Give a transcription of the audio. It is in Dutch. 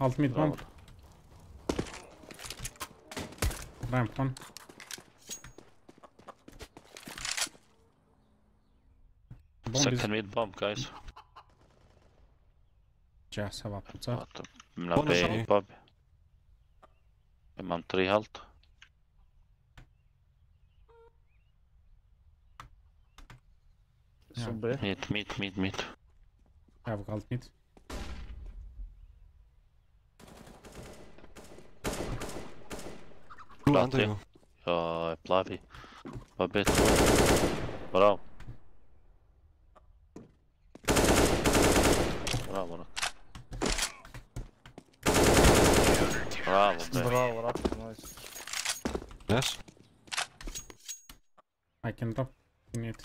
Alt mid bomb. Ramp one. Bomb is Second mid bomb, guys. up. Så. Vaata, mina Bonus B on. bomb. Imam three halt. Ja. B. Mid, mid, mid, mid. Jag har alt mid. Плати. його. Йой, плаві. Побити. Браво. Браво, рак. Браво, блядь. Браво, рак, найс. Yes? I can drop. Need.